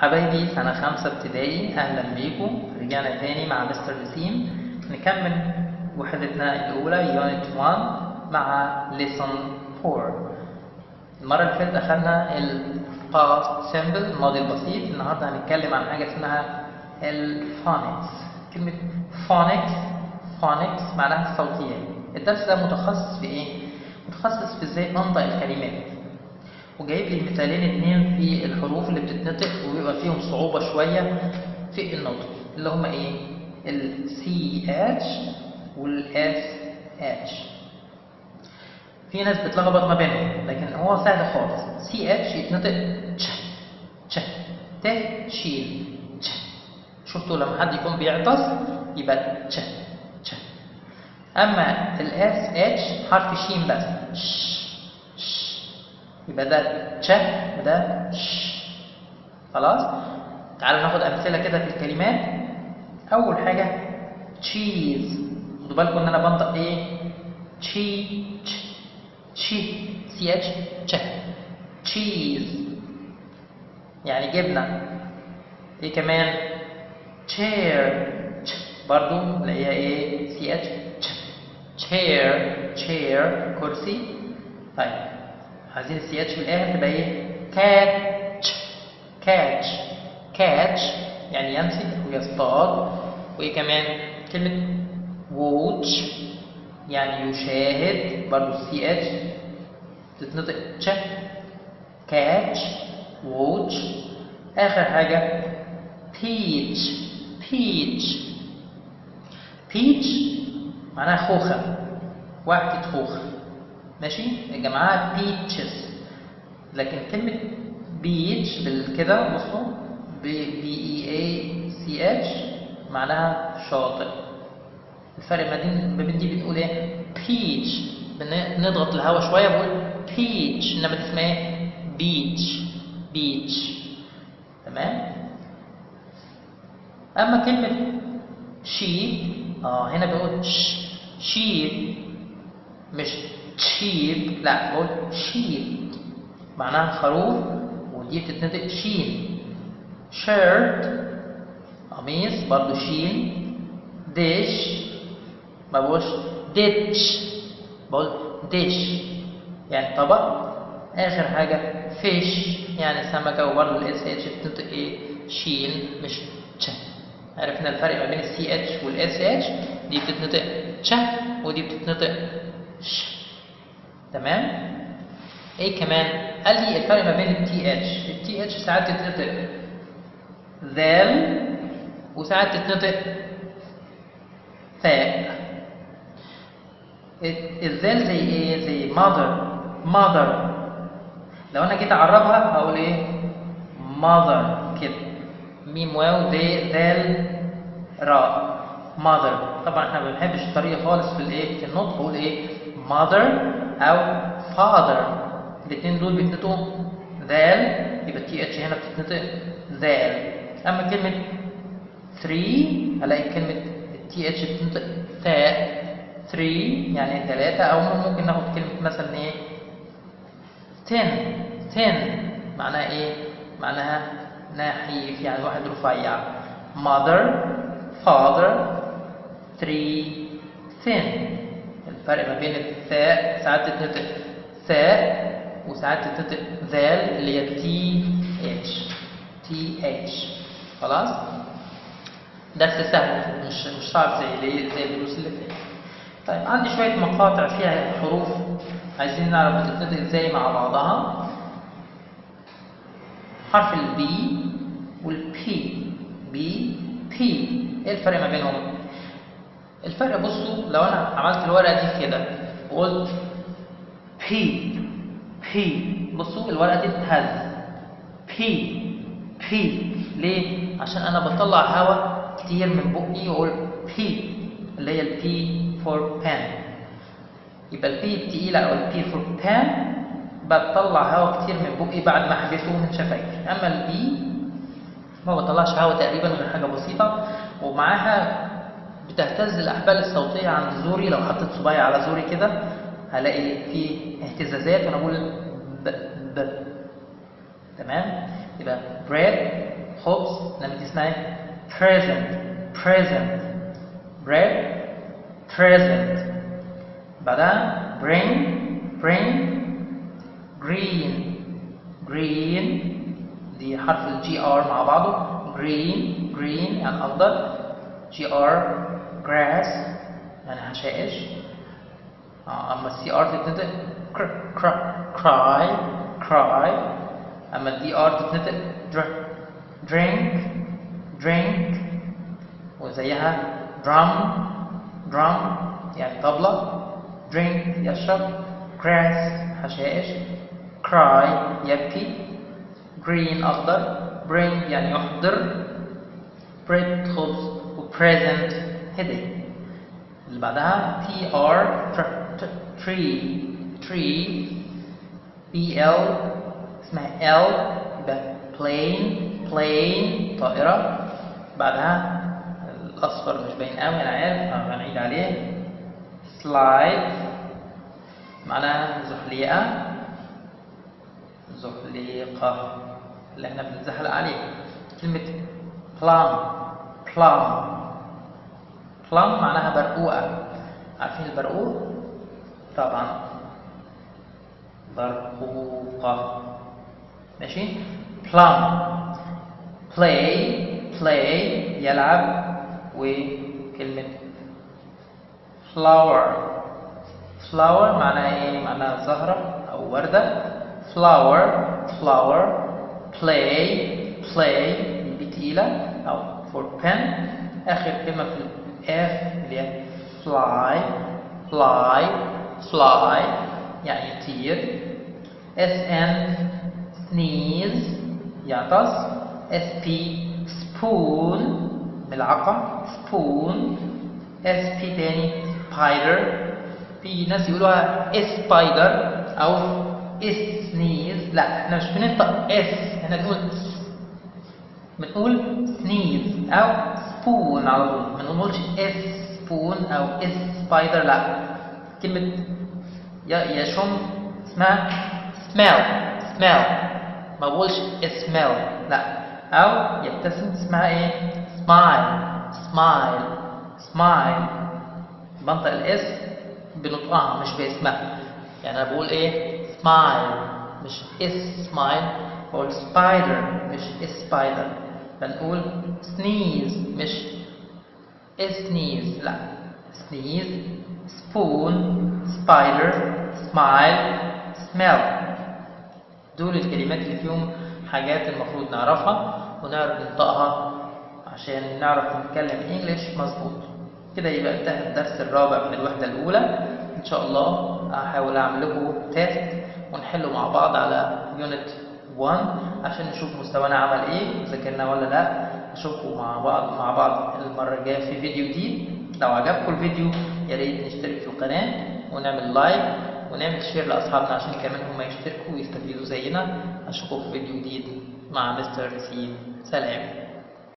حبايبي سنة خمسة ابتدائي أهلا بيكم. رجعنا تاني مع مستر نسيم نكمل وحدتنا الأولى يونت 1 مع lesson 4 المرة اللي فاتت أخدنا ال past simple الماضي البسيط النهاردة هنتكلم عن حاجة اسمها ال phonics. كلمة phonics phonics معناها الصوتيات الدرس ده متخصص في إيه؟ متخصص في إزاي أنطق الكلمات. وجايب لي مثالين اتنين في الحروف اللي بتتنطق وبيبقى فيهم صعوبة شوية في النطق اللي هما إيه؟ ال CH وال SH في ناس بتلخبط ما بينهم لكن هو سهل خالص. CH يتنطق تش تش ت شين تش شفتوا لما حد يكون بيعطس يبقى تش تش أما ال SH حرف شين بس. ش يبقى ده تش وده ش. خلاص؟ تعالوا ناخد أمثلة كده في الكلمات. أول حاجة cheese خدوا بالكم إن أنا بنطق إيه؟ تشي تشي سي اتش تش تشيز يعني جبنة. إيه كمان؟ chair برضو اللي هي إيه CH chair chair كرسي. طيب. عايزين ال CH في الآخر تبقى إيه؟ catch. catch. catch يعني يمسك ويصطاد. وإيه كمان؟ كلمة watch يعني يشاهد. برضو ال CH تتنطق تش. catch. watch. آخر حاجة. beach. peach. peach معناها خوخة. واحدة خوخة. ماشي؟ يا جماعة peaches لكن كلمة beach بالكده بصوا B E A C H معناها شاطئ. الفرق ما بين ما بين دي بنقول إيه؟ peach بنضغط الهواء شوية بقول peach إنما دي اسمها إيه؟ beach beach تمام؟ أما كلمة sheep آه هنا بقول sheep مش sheep لا بقول sheep. معناها خروف ودي بتتنطق شين. shirt قميص برضو شين. dish ما بقولش ditch. بقول dish. يعني طبق. آخر حاجة fish يعني سمكة وبرضو ال SH بتنطق إيه؟ شين مش تش عرفنا الفرق ما بين السي اتش والاس اتش دي بتتنطق تش ودي بتتنطق ش. تمام؟ إيه كمان. قال لي الفرق ما بين التي اتش التي اتش ساعات تتنطق ذال وساعات تتنطق ثاء. الذال زي إيه زي mother mother. لو أنا جيت اعربها هقول إيه؟ mother كده. ميم واو ذي ذال راء mother. طبعا إحنا ما بنحبش الطريقة خالص في الإيه؟ في النطق. بقول إيه؟ mother. أو father. الاتنين دول بيتنطقوا. ذال. يبقى TH هنا بتتنطق. ذال. أما كلمة 3 هلاقي كلمة تي اتش بتنطق تاء 3 يعني ثلاثة أو ممكن ناخد كلمة مثلا إيه؟ 10 10 معناها إيه؟ معناها نحيف يعني واحد رفيع. mother father 3 10 فرق ما بين الثاء ساعات تتنطق ثاء وساعات تتنطق ذال اللي هي TH TH خلاص؟ درس سهل مش مش صعب زي اللي زي الدروس اللي فاتت طيب عندي شوية مقاطع فيها حروف. عايزين نعرف بتتنطق إزاي مع بعضها. حرف ال P وال B P B إيه الفرق ما بينهم؟ الفرق بصوا لو أنا عملت الورقة دي كده وقلت P P بصوا الورقة دي بتهز. P P ليه؟ عشان أنا بطلع هواء كتير من بقي وأقول P اللي هي ال P for pen يبقى ال P التقيله أو ال P for pen بطلع هواء كتير من بقي بعد ما احبسه من شفايفي. أما ال B ما بطلعش هواء تقريبا غير حاجة بسيطة ومعاها بتهتز الأحبال الصوتية عند زوري. لو حطيت صباعي على زوري كده هلاقي في اهتزازات. وأنا بقول ب ب. تمام؟ يبقى bread انما دي اسمها إيه؟ present present. bread present. بعدها bring bring green. green دي حرف ال GR مع بعضه. green green يعني اخضر GR grass. يعني حشائش آه، أما ال CR تتنطق cr- cr- cry cry أما ال DR تتنطق dr- drink drink. وزيها drum drum. يعني طبلة. drink يشرب. grass حشائش cry يبكي. green أخضر bring يعني يحضر bread خبز. و هدية اللي بعدها tr- tr- tree tree B L اسمها L يبقى plane plane طائرة. بعدها الأصفر مش باين قوي أنا عارف هنعيد عليه. Slide. معناها زحليقة. زحليقة اللي إحنا بنزحلق عليه. كلمة plum plum. Plum معناها برقوقة عارفين البرقوق؟ طبعا. برقوقة ماشي؟ plum. play. play. يلعب. وكلمة flower. flower معناها إيه؟ معناها زهرة أو وردة. flower. flower. play. play. دي تقيلة أو for pen. آخر كلمة في F اللي هي fly fly fly يعني يطير S N sneeze يعطس S P spoon ملعقة spoon S P تاني spider في ناس يقولوها spider أو sneeze لا إحنا مش بننطق S إحنا بنقول بنقول sneeze أو spoon على طول ما نقولش S spoon أو S spider لا. كلمة ي- يشم اسمها smell smell. ما بقولش smell لا. أو يبتسم اسمها إيه؟ smile smile smile. بنطق ال S بنطقها مش باسمها. يعني أنا بقول إيه؟ smile مش S smile. بقول spider مش S spider. بنقول sneeze مش sneeze لا. sneeze spoon spider smile smell. دول الكلمات اللي فيهم حاجات المفروض نعرفها ونعرف ننطقها عشان نعرف نتكلم English مظبوط. كده يبقى انتهى الدرس الرابع من الوحدة الأولى. إن شاء الله هحاول أعمل لكم test ونحله مع بعض على unit 1 عشان نشوف مستوانا عمل إيه. ذاكرنا ولا لأ. نشوفكم مع بعض مع بعض المرة الجاية في فيديو جديد. لو عجبكم الفيديو يا ريت نشترك في القناة ونعمل like ونعمل share لأصحابنا عشان كمان هم يشتركوا ويستفيدوا زينا. أشوفكم في فيديو جديد مع مستر سيم سلام.